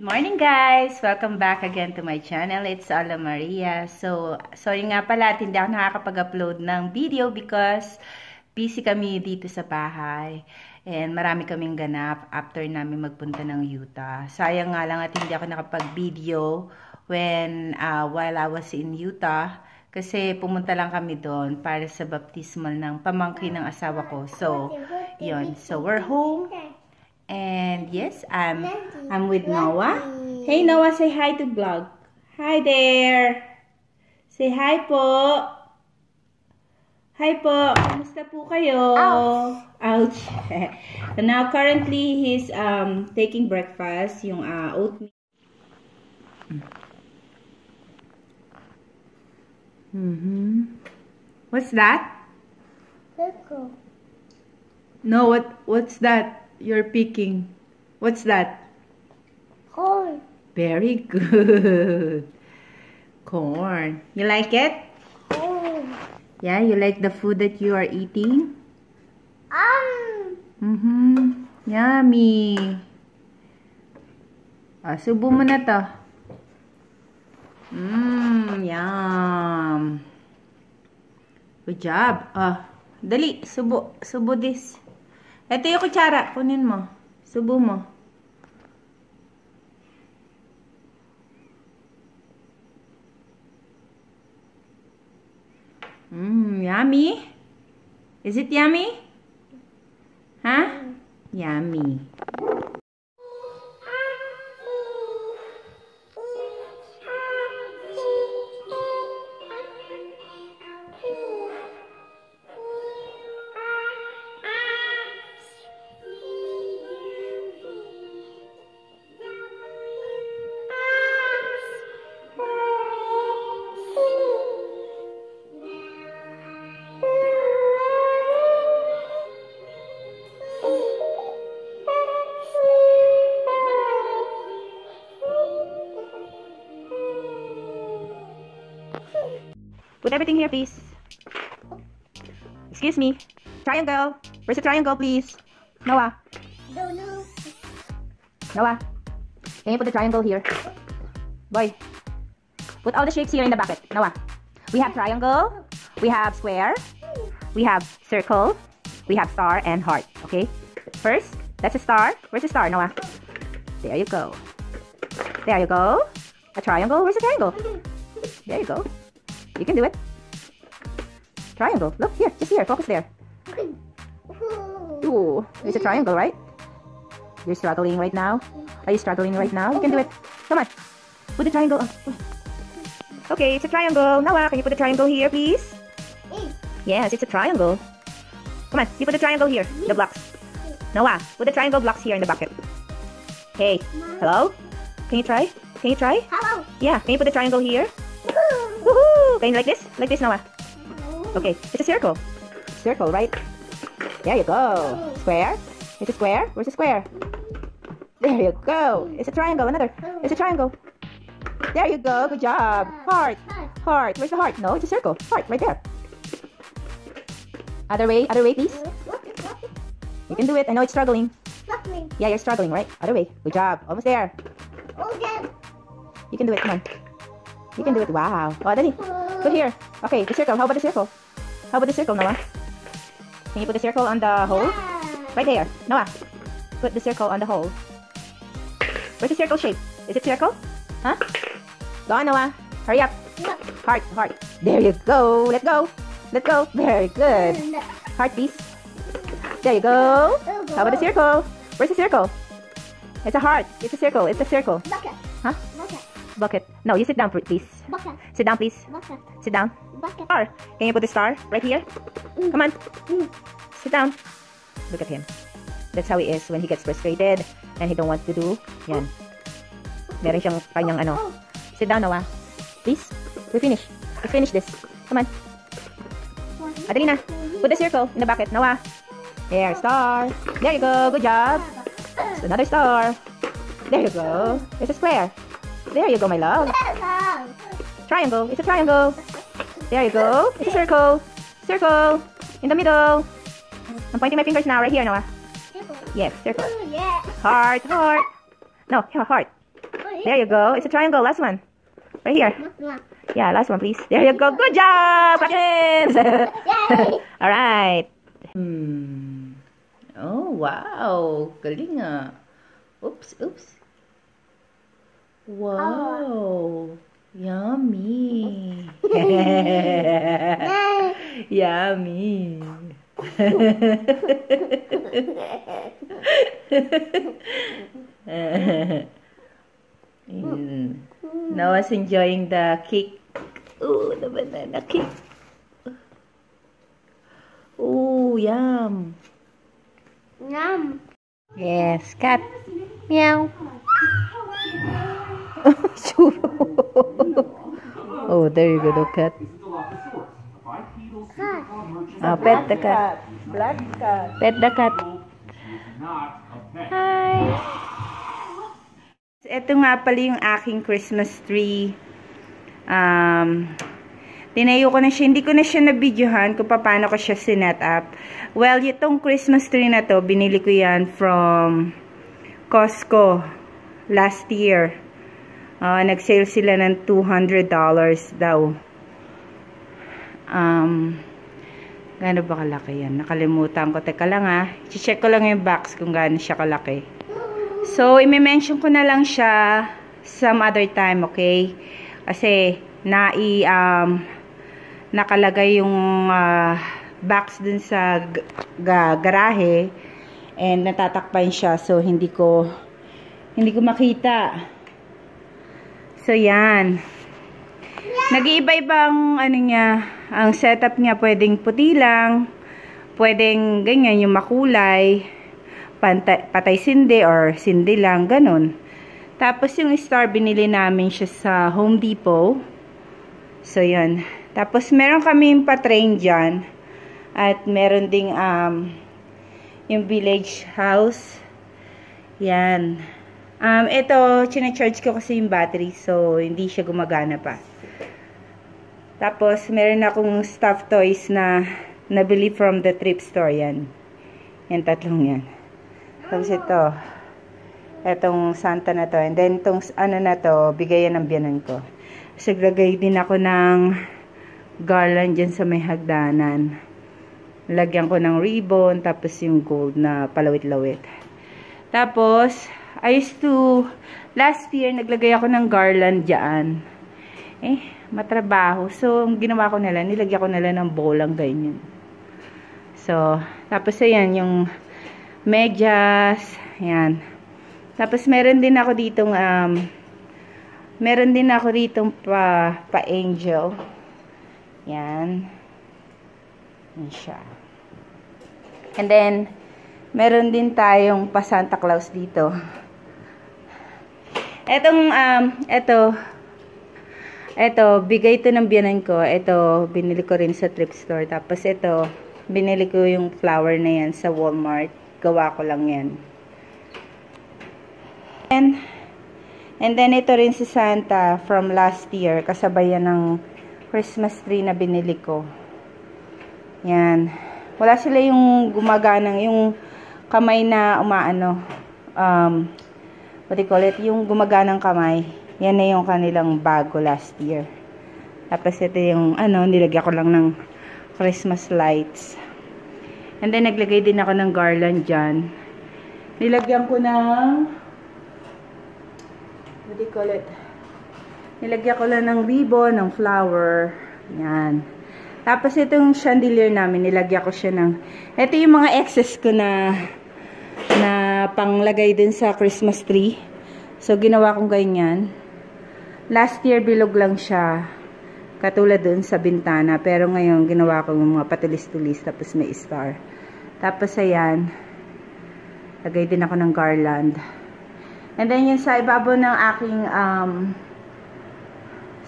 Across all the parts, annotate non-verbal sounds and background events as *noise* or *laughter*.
Morning guys! Welcome back again to my channel. It's Ala Maria. So, sorry nga pala hindi ako nakakapag-upload ng video because busy kami dito sa bahay. And marami kaming ganap after namin magpunta ng Utah. Sayang nga lang at hindi ako nakapag-video when uh, while I was in Utah. Kasi pumunta lang kami doon para sa baptismal ng pamangkin ng asawa ko. So, yon So, we're home. And yes, I'm I'm with Noah. Hey Noah, say hi to vlog. Hi there. Say hi po. Hi po. Kamusta po kayo? Ouch. Ouch. so *laughs* now currently he's um taking breakfast, yung uh, oatmeal. Mhm. What's that? Circle. No, what what's that you're picking? What's that? Corn. Very good. *laughs* Corn. You like it? Corn. Yeah, you like the food that you are eating? Um. Mm-hmm. Yummy. Ah, subo mo na to. Mmm, yum. Good job. Ah, dali, subo. Subo this. Ito yung kutsara. Kunin mo. Subo mo. Mmm, yummy. Is it yummy? Huh? Yummy. Put everything here, please. Excuse me. Triangle. Where's the triangle, please? Noah. Don't know. Noah. Can you put the triangle here? Boy. Put all the shapes here in the bucket. Noah. We have triangle. We have square. We have circle. We have star and heart. Okay? First, that's a star. Where's the star, Noah? There you go. There you go. A triangle. Where's the triangle? There you go. You can do it. Triangle. Look here, just here. Focus there. Ooh, there's a triangle, right? You're struggling right now. Are you struggling right now? You can do it. Come on. Put the triangle on. Okay, it's a triangle. Noah, can you put the triangle here, please? Yes, it's a triangle. Come on, you put the triangle here. The blocks. Noah, put the triangle blocks here in the bucket. Hey, hello? Can you try? Can you try? Hello. Yeah, can you put the triangle here? Woohoo! You like this? Like this, Noah? Okay, it's a circle. Circle, right? There you go. Square. It's a square. Where's the square? There you go. It's a triangle. Another. It's a triangle. There you go. Good job. Heart. Heart. Where's the heart? No, it's a circle. Heart, right there. Other way. Other way, please. You can do it. I know it's struggling. Yeah, you're struggling, right? Other way. Good job. Almost there. Okay. You can do it. Come on. You can do it. Wow. Oh, dali. Put here. Okay, the circle. How about the circle? How about the circle, Noah? Can you put the circle on the hole? Right there. Noah, put the circle on the hole. Where's the circle shape? Is it circle? Huh? Go on, Noah. Hurry up. Heart, heart. There you go. Let go. Let go. Very good. Heart, please. There you go. How about the circle? Where's the circle? It's a heart. It's a circle. It's a circle. Bucket. Huh? Bucket. Bucket. No, you sit down, please. Bucket. Sit down, please. Bucket. Sit down. Bucket. Star. Can you put the star right here? Mm. Come on. Mm. Sit down. Look at him. That's how he is when he gets frustrated and he don't want to do. Yan. Meron siyang kanyang ano. Sit down, Noah. Please. We finish. We finish this. Come on. Adali na. Put the circle in the bucket. Noah. There, star. There you go. Good job. It's another star. There you go. It's a square. There you go, my love. Triangle. It's a triangle. There you go. It's a circle. Circle. In the middle. I'm pointing my fingers now, right here, Noah. Yes, circle. Heart, heart. No, heart. There you go. It's a triangle. Last one. Right here. Yeah, last one, please. There you go. Good job! *laughs* All right. Hmm. Oh, wow. Galing. Oops, oops. Wow. Yummy. *laughs* Yummy. *laughs* Mm. Noah's enjoying the cake. Oh, the banana cake. Oh, yum. Yum. Yes, cat. Meow. *laughs* oh, there you go, the cat. Oh, pet the cat. Black cat. Pet the cat. Hi. Ito nga pala yung aking Christmas tree. Um, tinayo ko na siya. Hindi ko na siya na-videohan kung paano ko siya sinet up. Well, itong Christmas tree na to, binili ko yan from Costco last year. Uh, nag-sale sila ng $200 daw. Um, Gaano ba kalaki yan? Nakalimutan ko. Teka lang ha. I-check ko lang yung box kung gaano siya kalaki. So, i-mention ko na lang siya some other time, okay? Kasi, nai, um, nakalagay yung uh, box dun sa ga garahe and natatakpan siya. So, hindi ko, hindi ko makita. So, yan. Nag-iiba-ibang ano niya, ang setup niya pwedeng puti lang, pwedeng ganyan yung makulay, pantay, patay sindi or sindi lang, ganun. Tapos yung star, binili namin siya sa Home Depot. So, yun. Tapos meron kami pa-train dyan. At meron ding um, yung village house. Yan. Um, ito, chine-charge ko kasi yung battery. So, hindi siya gumagana pa. Tapos, meron akong stuffed toys na nabili from the trip store yan. Yan, tatlong yan. Tapos ito, etong Santa na to. And then, itong ano na to, bigayan ng biyanan ko. Kasi naglagay din ako ng garland dyan sa may hagdanan. Lagyan ko ng ribbon, tapos yung gold na palawit-lawit. Tapos, I used to, last year, naglagay ako ng garland dyan. Eh, matrabaho. So, ang ginawa ko nila, nilagyan ko nila ng bolang ganyan. So, tapos ayan, yung medyas, ayan. Tapos, meron din ako ditong, um, meron din ako ditong pa, pa-angel. Yan. Yan siya. And then, meron din tayong pa Santa Claus dito. Etong, um, eto, ito, bigay ito ng biyanan ko. Ito, binili ko rin sa thrift store. Tapos ito, binili ko yung flower na yan sa Walmart. Gawa ko lang yan. And, and then ito rin si Santa from last year. Kasabay yan ng Christmas tree na binili ko. Yan. Wala sila yung gumaganang, yung kamay na umaano. Um, what do call it? Yung gumaganang kamay. Yan na yung kanilang bago last year. Tapos ito yung ano, nilagyan ko lang ng Christmas lights. And then naglagay din ako ng garland dyan. Nilagyan ko ng what do call it? Nilagyan ko lang ng ribbon, ng flower. Yan. Tapos itong chandelier namin, nilagyan ko siya ng ito yung mga excess ko na na panglagay din sa Christmas tree. So, ginawa kong ganyan. Last year, bilog lang siya. Katulad dun sa bintana. Pero ngayon, ginawa ko yung mga patulis-tulis. Tapos may star. Tapos, ayan. Lagay din ako ng garland. And then, yung sa ibabaw ng aking, um,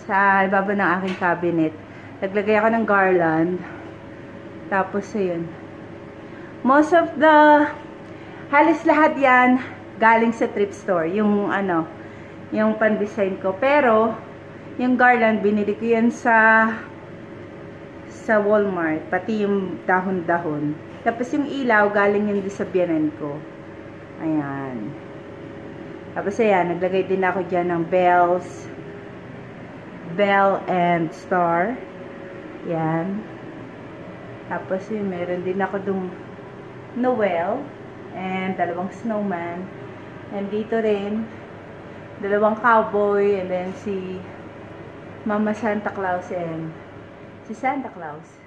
sa ibabaw ng aking cabinet, naglagay ako ng garland. Tapos, ayun. Most of the, halos lahat yan, galing sa trip store. Yung, ano, yung pan-design ko. Pero, yung garland, binili ko yan sa sa Walmart. Pati yung dahon-dahon. Tapos yung ilaw, galing yun sa biyanan ko. Ayan. Tapos ayan, naglagay din ako dyan ng bells. Bell and star. Yan. Tapos yun, meron din ako dung Noel. And dalawang snowman. And dito rin, dalawang cowboy. And then si Mama Santa Claus and si Santa Claus.